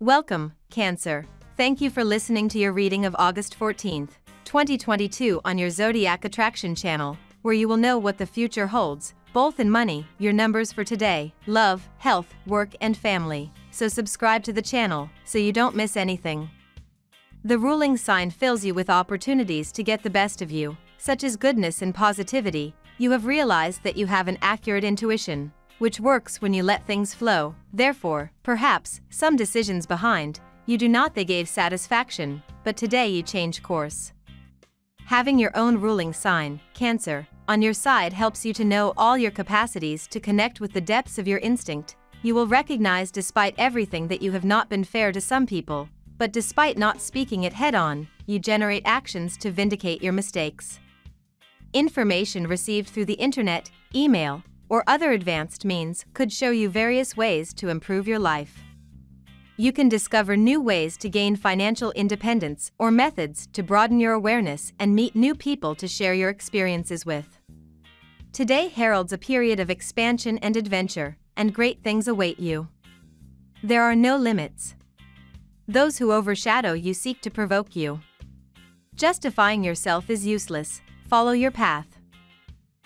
Welcome, Cancer. Thank you for listening to your reading of August 14th, 2022 on your Zodiac Attraction channel, where you will know what the future holds, both in money, your numbers for today, love, health, work, and family. So subscribe to the channel so you don't miss anything. The ruling sign fills you with opportunities to get the best of you, such as goodness and positivity. You have realized that you have an accurate intuition, which works when you let things flow. Therefore, perhaps, some decisions behind, you do not they gave satisfaction, but today you change course. Having your own ruling sign, Cancer, on your side helps you to know all your capacities to connect with the depths of your instinct. You will recognize despite everything that you have not been fair to some people, but despite not speaking it head on, you generate actions to vindicate your mistakes. Information received through the internet, email, or other advanced means could show you various ways to improve your life. You can discover new ways to gain financial independence or methods to broaden your awareness and meet new people to share your experiences with. Today heralds a period of expansion and adventure, and great things await you. There are no limits. Those who overshadow you seek to provoke you. Justifying yourself is useless, follow your path.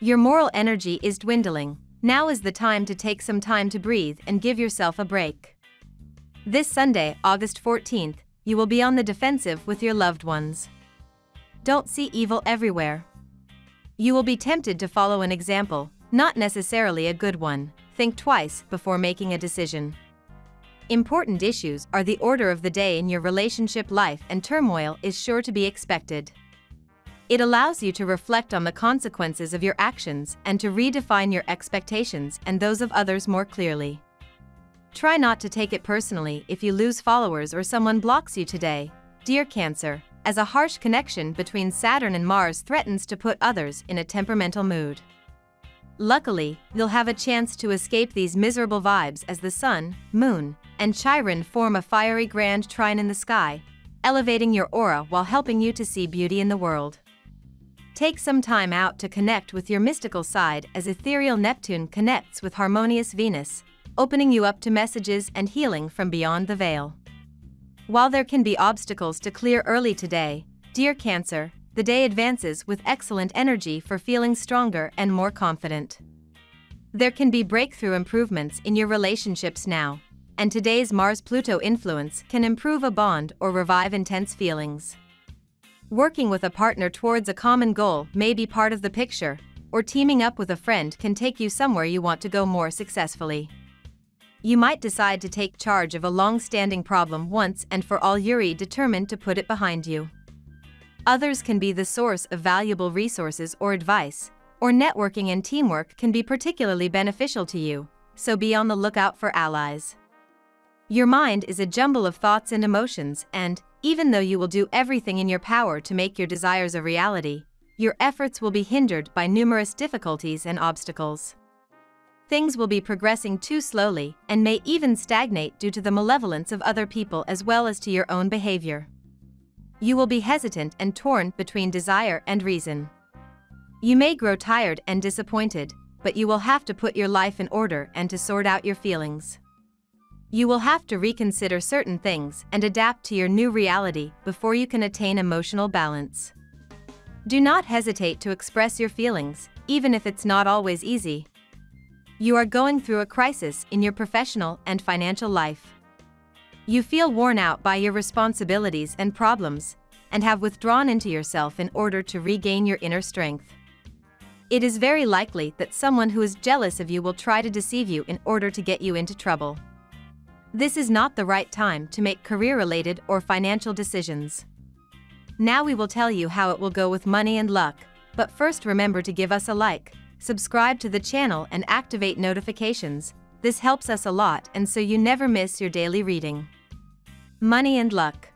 Your moral energy is dwindling, now is the time to take some time to breathe and give yourself a break. This Sunday, August 14th, you will be on the defensive with your loved ones. Don't see evil everywhere. You will be tempted to follow an example, not necessarily a good one. Think twice before making a decision. Important issues are the order of the day in your relationship life, and turmoil is sure to be expected. It allows you to reflect on the consequences of your actions and to redefine your expectations and those of others more clearly. Try not to take it personally if you lose followers or someone blocks you today, dear Cancer, as a harsh connection between Saturn and Mars threatens to put others in a temperamental mood. Luckily, you'll have a chance to escape these miserable vibes as the Sun, Moon, and Chiron form a fiery grand trine in the sky, elevating your aura while helping you to see beauty in the world. Take some time out to connect with your mystical side as ethereal Neptune connects with harmonious Venus, opening you up to messages and healing from beyond the veil. While there can be obstacles to clear early today, dear Cancer, the day advances with excellent energy for feeling stronger and more confident. There can be breakthrough improvements in your relationships now, and today's Mars Pluto influence can improve a bond or revive intense feelings. Working with a partner towards a common goal may be part of the picture, or teaming up with a friend can take you somewhere you want to go more successfully. You might decide to take charge of a long standing problem once and for all, Yuri determined to put it behind you. Others can be the source of valuable resources or advice, or networking and teamwork can be particularly beneficial to you, so be on the lookout for allies. Your mind is a jumble of thoughts and emotions, and, even though you will do everything in your power to make your desires a reality, your efforts will be hindered by numerous difficulties and obstacles. Things will be progressing too slowly and may even stagnate due to the malevolence of other people as well as to your own behavior. You will be hesitant and torn between desire and reason. You may grow tired and disappointed, but you will have to put your life in order and to sort out your feelings. You will have to reconsider certain things and adapt to your new reality before you can attain emotional balance. Do not hesitate to express your feelings, even if it's not always easy. You are going through a crisis in your professional and financial life. You feel worn out by your responsibilities and problems, and have withdrawn into yourself in order to regain your inner strength. It is very likely that someone who is jealous of you will try to deceive you in order to get you into trouble. This is not the right time to make career-related or financial decisions. Now we will tell you how it will go with money and luck, but first remember to give us a like, subscribe to the channel and activate notifications, this helps us a lot and so you never miss your daily reading. Money and luck.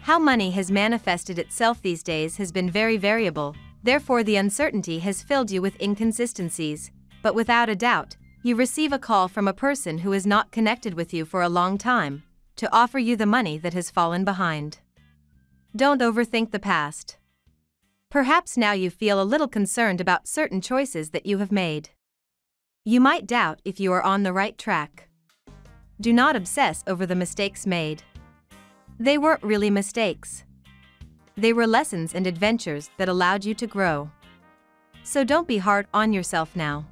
How money has manifested itself these days has been very variable, therefore the uncertainty has filled you with inconsistencies, but without a doubt, you receive a call from a person who is not connected with you for a long time to offer you the money that has fallen behind. Don't overthink the past. Perhaps now you feel a little concerned about certain choices that you have made. You might doubt if you are on the right track. Do not obsess over the mistakes made. They weren't really mistakes. They were lessons and adventures that allowed you to grow. So don't be hard on yourself now.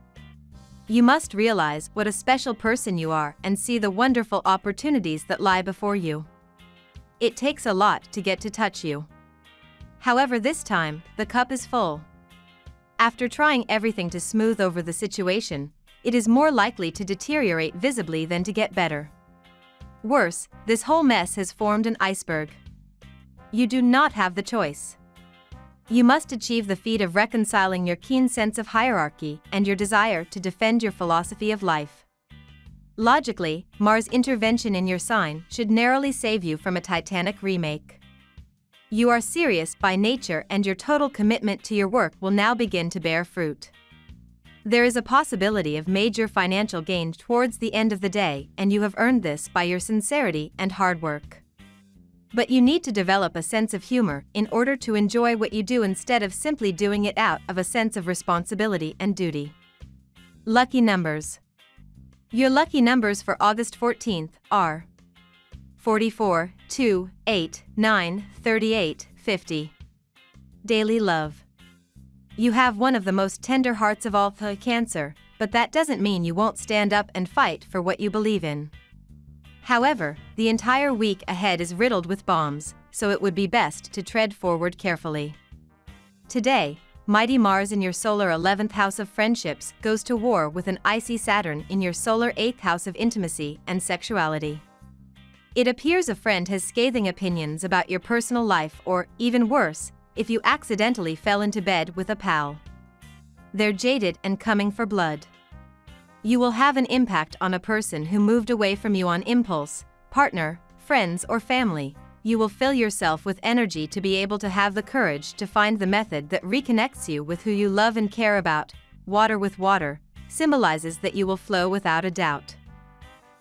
You must realize what a special person you are and see the wonderful opportunities that lie before you. It takes a lot to get to touch you. However, this time, the cup is full. After trying everything to smooth over the situation, it is more likely to deteriorate visibly than to get better. Worse, this whole mess has formed an iceberg. You do not have the choice. You must achieve the feat of reconciling your keen sense of hierarchy and your desire to defend your philosophy of life. Logically, Mars' intervention in your sign should narrowly save you from a Titanic remake. You are serious by nature and your total commitment to your work will now begin to bear fruit. There is a possibility of major financial gain towards the end of the day, and you have earned this by your sincerity and hard work. But you need to develop a sense of humor in order to enjoy what you do instead of simply doing it out of a sense of responsibility and duty. Lucky numbers. Your lucky numbers for August 14th are 44, 2, 8, 9, 38, 50. Daily love. You have one of the most tender hearts of all the cancer, but that doesn't mean you won't stand up and fight for what you believe in. However, the entire week ahead is riddled with bombs, so it would be best to tread forward carefully. Today, mighty Mars in your solar 11th house of friendships goes to war with an icy Saturn in your solar 8th house of intimacy and sexuality. It appears a friend has scathing opinions about your personal life or, even worse, if you accidentally fell into bed with a pal. They're jaded and coming for blood. You will have an impact on a person who moved away from you on impulse, partner, friends, or family. You will fill yourself with energy to be able to have the courage to find the method that reconnects you with who you love and care about. Water with water symbolizes that you will flow without a doubt.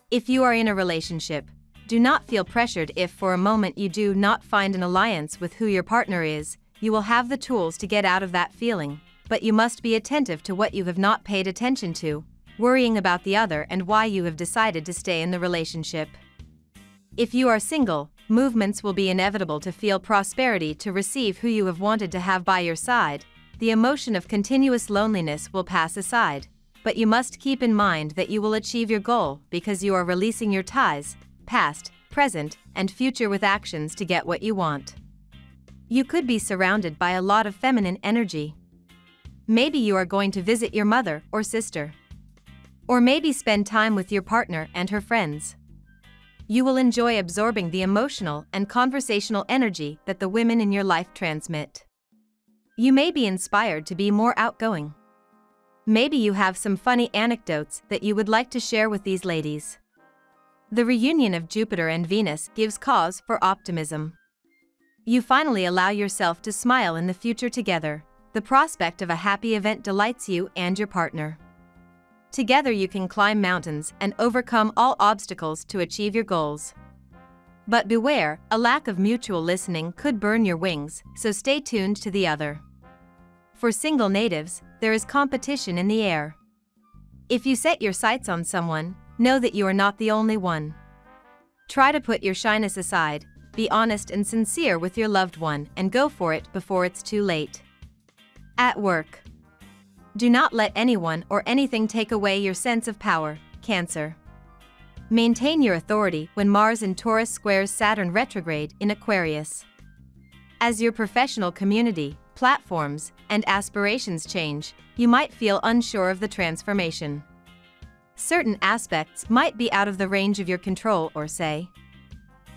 If you are in a relationship, do not feel pressured if for a moment you do not find an alliance with who your partner is, you will have the tools to get out of that feeling, but you must be attentive to what you have not paid attention to, worrying about the other and why you have decided to stay in the relationship. If you are single, movements will be inevitable to feel prosperity to receive who you have wanted to have by your side, the emotion of continuous loneliness will pass aside, but you must keep in mind that you will achieve your goal because you are releasing your ties, past, present, and future with actions to get what you want. You could be surrounded by a lot of feminine energy. Maybe you are going to visit your mother or sister. Or maybe spend time with your partner and her friends. You will enjoy absorbing the emotional and conversational energy that the women in your life transmit. You may be inspired to be more outgoing. Maybe you have some funny anecdotes that you would like to share with these ladies. The reunion of Jupiter and Venus gives cause for optimism. You finally allow yourself to smile in the future together. The prospect of a happy event delights you and your partner. Together you can climb mountains and overcome all obstacles to achieve your goals. But beware, a lack of mutual listening could burn your wings, so stay tuned to the other. For single natives, there is competition in the air. If you set your sights on someone, know that you are not the only one. Try to put your shyness aside be honest and sincere with your loved one and go for it before it's too late. At work. Do not let anyone or anything take away your sense of power, Cancer. Maintain your authority when Mars in Taurus squares Saturn retrograde in Aquarius. As your professional community, platforms, and aspirations change, you might feel unsure of the transformation. Certain aspects might be out of the range of your control or say,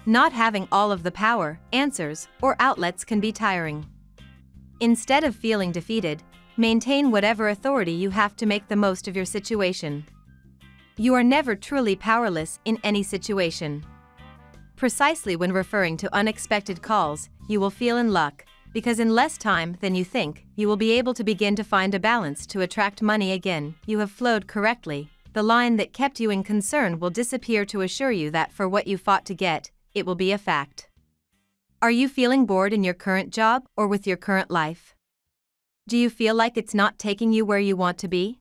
not having all of the power, answers, or outlets can be tiring. Instead of feeling defeated, maintain whatever authority you have to make the most of your situation. You are never truly powerless in any situation. Precisely when referring to unexpected calls, you will feel in luck, because in less time than you think, you will be able to begin to find a balance to attract money again. You have flowed correctly. The line that kept you in concern will disappear to assure you that for what you fought to get, it will be a fact. Are you feeling bored in your current job or with your current life? Do you feel like it's not taking you where you want to be?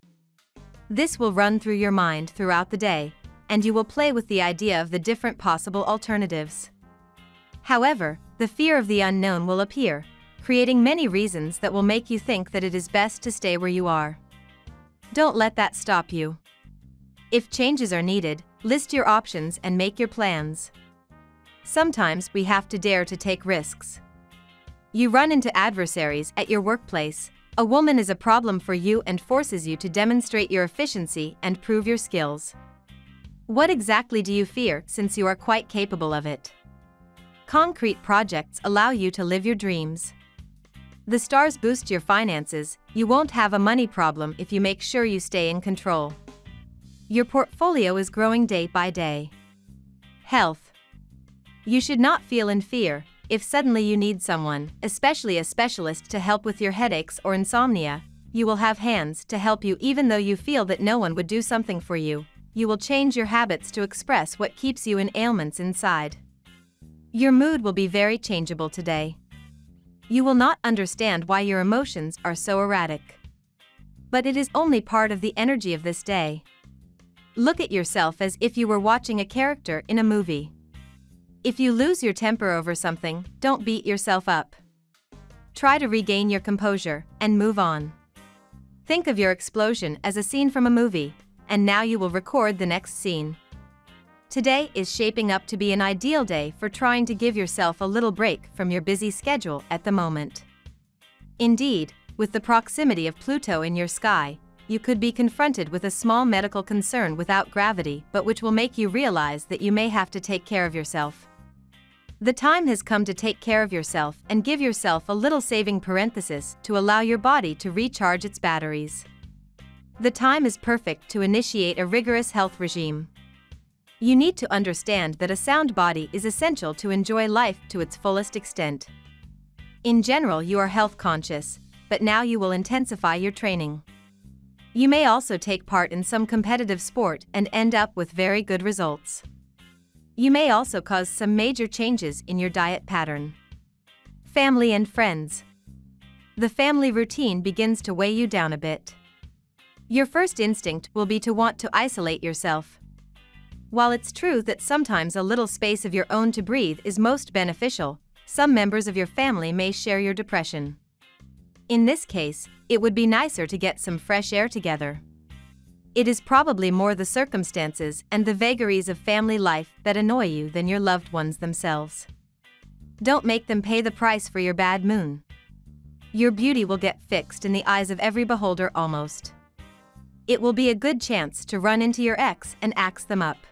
This will run through your mind throughout the day, and you will play with the idea of the different possible alternatives. However, the fear of the unknown will appear, creating many reasons that will make you think that it is best to stay where you are. Don't let that stop you. If changes are needed, list your options and make your plans. Sometimes we have to dare to take risks. You run into adversaries at your workplace. A woman is a problem for you and forces you to demonstrate your efficiency and prove your skills. What exactly do you fear since you are quite capable of it? Concrete projects allow you to live your dreams. The stars boost your finances, you won't have a money problem if you make sure you stay in control. Your portfolio is growing day by day. Health. You should not feel in fear if suddenly you need someone, especially a specialist, to help with your headaches or insomnia. You will have hands to help you even though you feel that no one would do something for you. You will change your habits to express what keeps you in ailments inside. Your mood will be very changeable today. You will not understand why your emotions are so erratic. But it is only part of the energy of this day. Look at yourself as if you were watching a character in a movie. If you lose your temper over something, don't beat yourself up. Try to regain your composure and move on. Think of your explosion as a scene from a movie, and now you will record the next scene. Today is shaping up to be an ideal day for trying to give yourself a little break from your busy schedule at the moment. Indeed, with the proximity of Pluto in your sky, you could be confronted with a small medical concern without gravity but which will make you realize that you may have to take care of yourself. The time has come to take care of yourself and give yourself a little saving parenthesis to allow your body to recharge its batteries. The time is perfect to initiate a rigorous health regime. You need to understand that a sound body is essential to enjoy life to its fullest extent. In general, you are health conscious, but now you will intensify your training. You may also take part in some competitive sport and end up with very good results. You may also cause some major changes in your diet pattern. Family and friends. The family routine begins to weigh you down a bit. Your first instinct will be to want to isolate yourself, while it's true that sometimes a little space of your own to breathe is most beneficial, some members of your family may share your depression. In this case, it would be nicer to get some fresh air together. It is probably more the circumstances and the vagaries of family life that annoy you than your loved ones themselves. Don't make them pay the price for your bad moon. Your beauty will get fixed in the eyes of every beholder almost. It will be a good chance to run into your ex and axe them up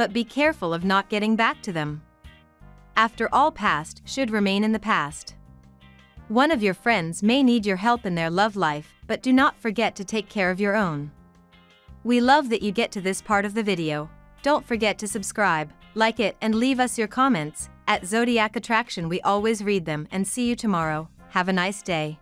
but be careful of not getting back to them. After all past should remain in the past. One of your friends may need your help in their love life, but do not forget to take care of your own. We love that you get to this part of the video. Don't forget to subscribe, like it and leave us your comments. At Zodiac Attraction we always read them and see you tomorrow. Have a nice day.